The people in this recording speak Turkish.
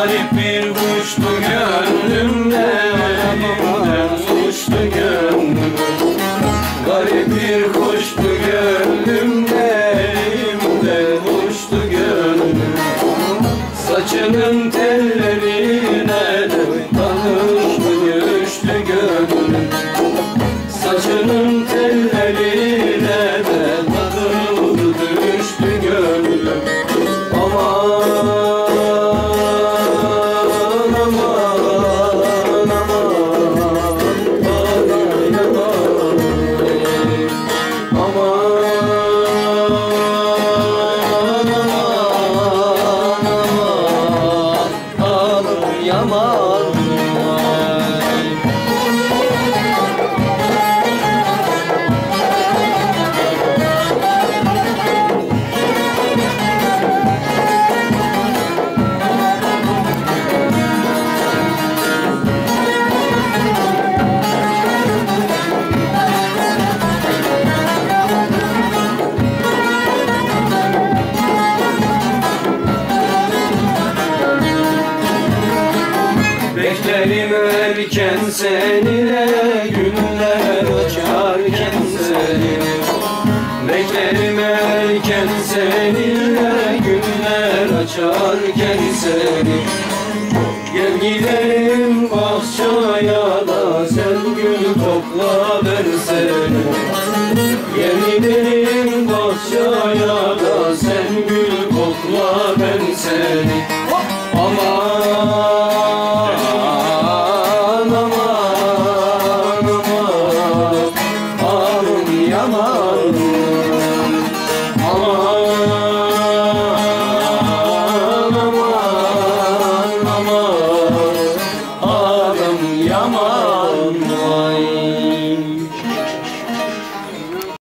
Garip bir kuştu gönlümde Elimden uçtu gönlüm Garip bir kuştu gönlümde Elimden uçtu gönlüm. Saçının telleri yaman Beklerim erken seninle Günler açarken seni. Beklerim erken seninle Günler açarken seni. Gel gidelim bahçaya Aman